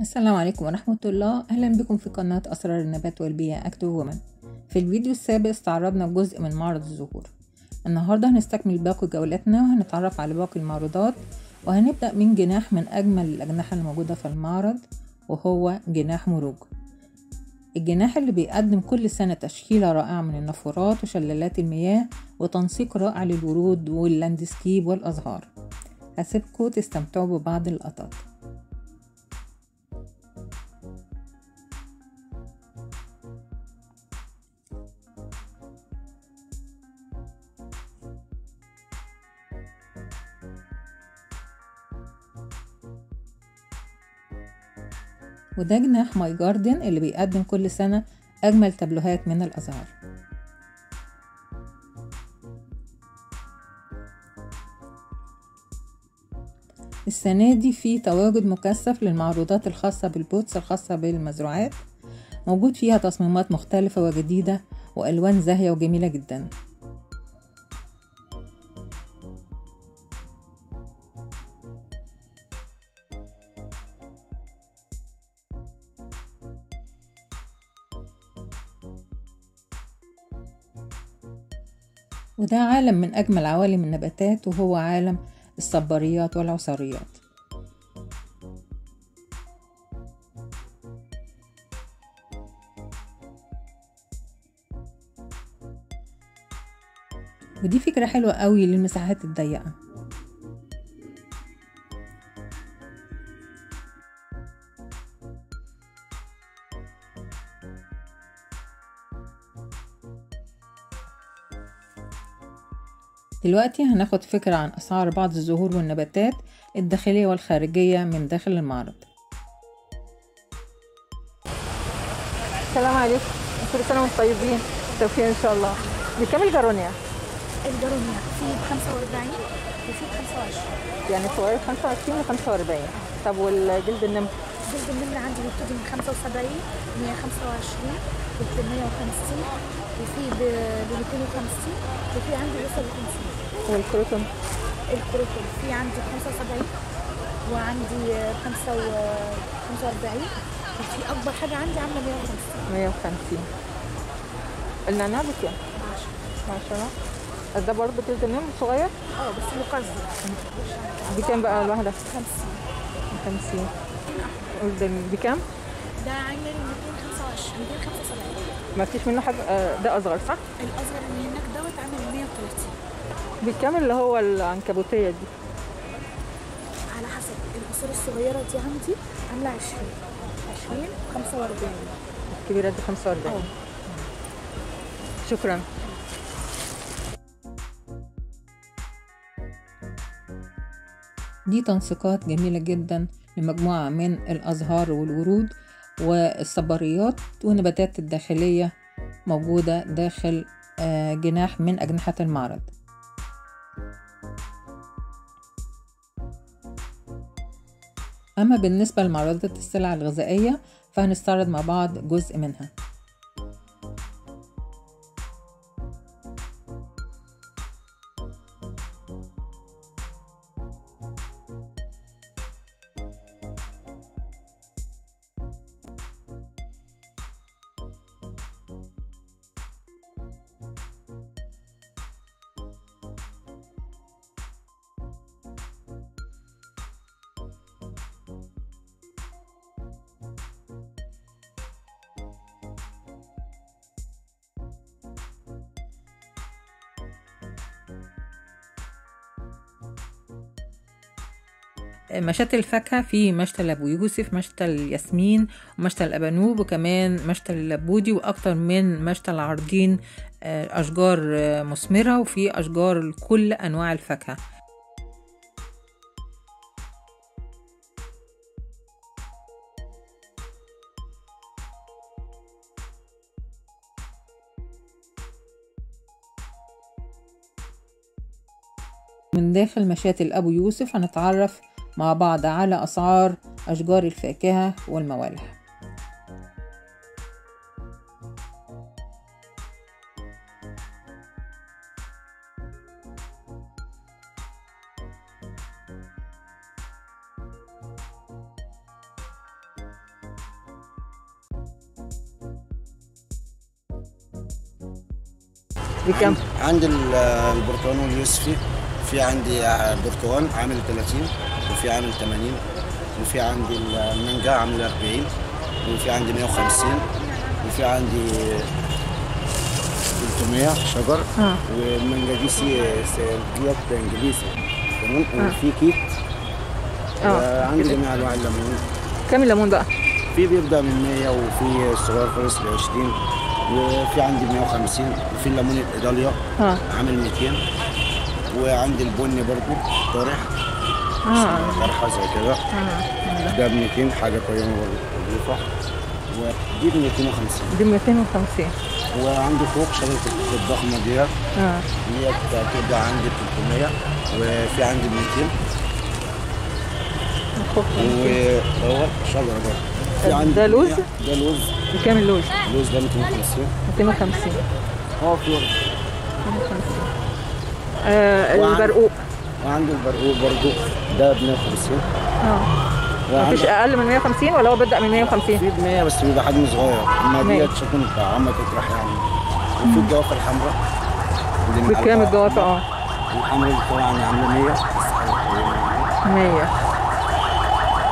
السلام عليكم ورحمة الله. أهلا بكم في قناة أسرار النبات والبيئة أكتو وومن في الفيديو السابق استعرضنا جزء من معرض الزهور. النهاردة هنستكمل باقي جولتنا وهنتعرف على باقي المعروضات وهنبدأ من جناح من أجمل الأجنحة الموجودة في المعرض وهو جناح مروج. الجناح اللي بيقدم كل سنة تشكيلة رائعة من النافورات وشلالات المياه وتنسيق رائع للورود واللاندسكيب والأزهار. هسيبكم تستمتعوا ببعض اللقطات. وده جناح ماي جاردن اللي بيقدم كل سنة أجمل تابلوهات من الأزهار. السنة دي في تواجد مكثف للمعروضات الخاصة بالبوتس الخاصة بالمزروعات موجود فيها تصميمات مختلفة وجديدة وألوان زاهية وجميلة جدا. وده عالم من أجمل عوالم النباتات وهو عالم الصباريات والعصاريات. ودي فكرة حلوة قوي للمساحات الضيقة. دلوقتي هناخد فكرة عن أسعار بعض الزهور والنباتات الداخلية والخارجية من داخل المعرض. السلام عليكم. كل سنة وأنتم طيبين. توفيق إن شاء الله. بكام الجارونيا؟ الجرونيا في ب 45 وفي ب 25 يعني صغير 25 و 45 طب والجلد النمر؟ جلد النمر عندي بيبتدي من 75 125 وفي 150 وفي ب 250 وفي عندي وصل ل 50 والكروتون؟ الكروتون. في عندي 75 وعندي 45 وفي أكبر حاجة عندي عاملة 150 150 النعناع بكام؟ 10 10 ده برضه جلد النمر صغير؟ آه بس مقزز. بكام بقى الواحدة؟ 50 50 وده بكام؟ ده عامل 225 275 ما فيش منه حاجة آه، ده أصغر صح؟ الأصغر اللي هناك دوت عامل 130 بكام اللي هو العنكبوتية دي؟ على حسب القصور الصغيرة دي عندي عاملة 20 20 45 الكبيرة دي 45 آه شكرا. دي تنسيقات جميلة جدا لمجموعة من الأزهار والورود. والصباريات والنباتات الداخلية موجودة داخل آه، جناح من أجنحة المعرض. أما بالنسبة لمعروضات السلع الغذائية فهنستعرض مع بعض جزء منها. مشاتل الفاكهة في مشتل أبو يوسف مشتل ياسمين ومشتل أبانوب وكمان مشتل اللبودي وأكتر من مشتل عارضين آه، أشجار آه، مثمرة وفي أشجار لكل أنواع الفاكهة. من داخل مشاتل أبو يوسف هنتعرف مع بعض على أسعار أشجار الفاكهة والموالح بكم؟ عند البرتقال اليوسفي في عندي برتقال عامل 30 وفي عامل 80 وفي عندي المانجا عامل 40 وفي عندي 150 وفي عندي 300 شجر آه. والمانجا دي سي ديت انجليزي تمام؟ وفي كيك آه. عندي جميع أنواع الليمون. كام الليمون بقى؟ في بيبدأ من 100 وفي الصغير خالص ب 20 وفي عندي 150 وفي الليمون الايطاليا آه. عامل 200 وعندي البني برضو طارح آه. طرحة زي كده. آه. ده ب 200 حاجة قيمه برضو نظيفة. ودي ب 250 دي 250 وعندي فوق شبكة الضخمة ديت آه. ديت بتبدا عندي ب 300 وفي عندي ب 200 وهو شجرة برضه ده لوز؟ ده لوز. بكام اللوز؟ اللوز ده 250 250 آه في ورد. 250 آه وعن- البرقوق. وعندي البرقوق برضه ده ب 150 آه مفيش أقل من 150 ولا هو بيبدأ من 150 في ب 100 بس بيبقى حجم صغير. أما مية. ديت شكون عامة تطرح يعني. وفي الجوافة الحمراء. دي بكام. الجوافة؟ آه. الحمراء دي طبعا عاملة 100 بس حاجة قليلة.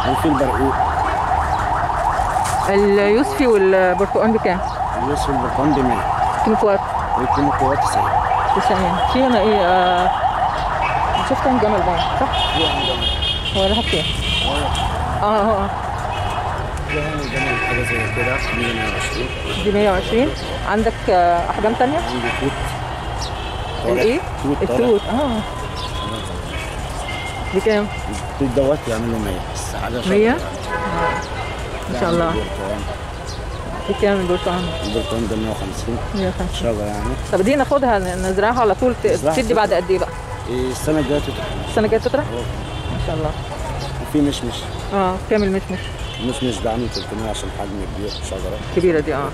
100 وفي البرقوق. اليوسفي والبرتقال بكام؟ اليوسف البرقان ب 100 كيلو فوات ويكون قوات 90 90 في هنا إيه آه شفت كام جمل باين صح؟ في عندنا هو راح فين؟ آه آه حاجة زي كده 120 دي 120 عندك آه أحجام تانية؟ عندي توت الإيه؟ التوت آه بكام؟ التوت دوت يعملوا 100 بس حاجة شبه 100 يعني. ما شاء الله البرتقال. بكام البرتقال؟ البرتقال ده 150 150 شجرة يعني. طب دي ناخدها نزرعها على طول تدي بعد قد إيه بقى؟ إيه، السنة الجاية تطلع السنة الجاية تطرح؟ ما شاء الله. وفي مشمش. آه كام المشمش؟ مشمش ده عامل 300 عشان حجم كبير شجرة. كبيرة دي آه.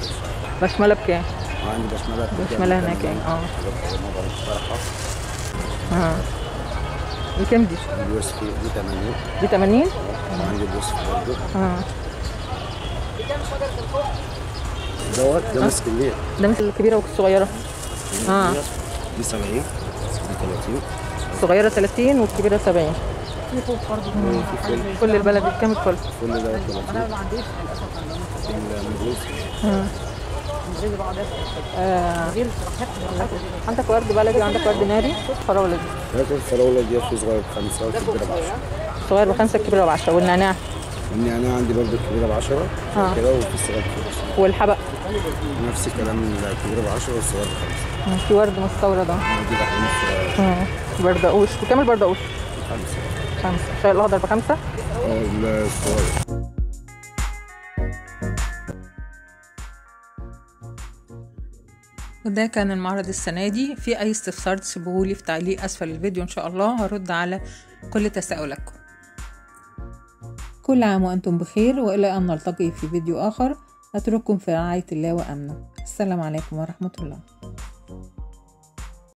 بشملة بكام؟ وعندي بشملة بشملة هناك يعني، آه. آه. بكام دي؟ اليوسفي دي 80 دي 80 وعندي اليوسفي برضه آه. دوت ده الليل ده مثل الكبيرة والصغيرة. آه. دي 70 دي 30 الصغيرة 30 والكبيرة 70 وفي فل كل البلد بكام الكل؟ فل ده 30 المجوز آه. آه. عندك ورد بلدي وعندك ورد ناري؟ فراولة دي. الفراولة دي في صغير بخمسة والكبيره ب 10 صغير بخمسة الكبيرة بعشرة والنعناع. النعناع عندي برضه الكبيره ب 10 آه. كده وفي الصغير ب 5 والحبق؟ نفس الكلام الكبيرة ب 10 والصغير ب 5 آه، في ورد مستورد آه دي الصغير آه. بردقوش. بكام البردقوش؟ 5 خمسة. الشاي الأخضر بخمسة الصغير. وده كان المعرض السنة دي. في أي استفسار تسيبوهولي في تعليق أسفل الفيديو إن شاء الله. هرد على كل تساؤلاتكم. كل عام وأنتم بخير وإلى أن نلتقي في فيديو آخر. أترككم في رعاية الله وأمنه. السلام عليكم ورحمة الله.